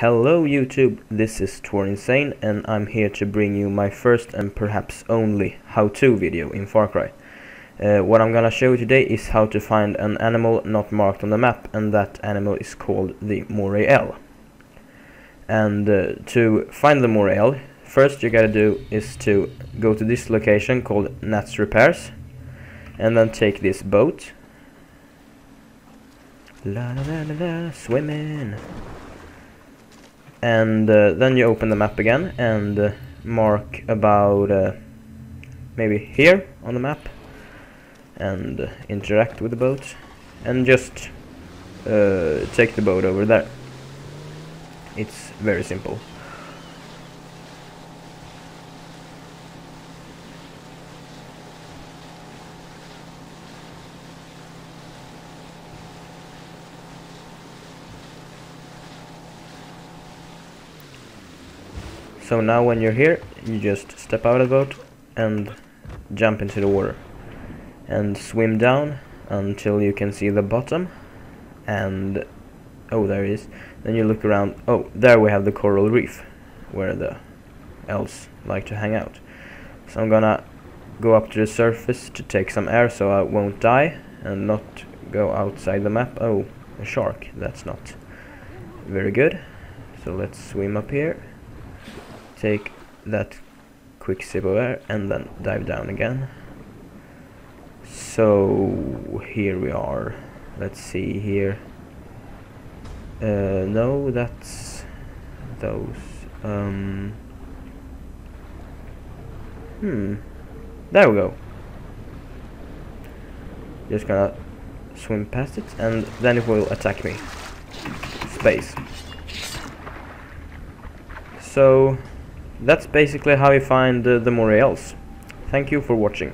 Hello YouTube, this is Tor Insane, and I'm here to bring you my first and perhaps only how-to video in Far Cry. Uh, what I'm gonna show you today is how to find an animal not marked on the map and that animal is called the Moray And uh, to find the Moray first you gotta do is to go to this location called Nats Repairs and then take this boat La la la la la, swimming. And uh, then you open the map again and uh, mark about uh, maybe here on the map and interact with the boat and just take the boat over there. It's very simple. So now when you're here, you just step out of the boat and jump into the water. And swim down until you can see the bottom. And, oh there it is. Then you look around, oh there we have the coral reef. Where the eels like to hang out. So I'm gonna go up to the surface to take some air so I won't die. And not go outside the map. Oh, a shark, that's not very good. So let's swim up here take that quick sip of air and then dive down again. So here we are. Let's see here. Uh, no that's those um, hmm there we go. Just gonna swim past it and then it will attack me. Space. So that's basically how you find uh, the Moray Thank you for watching.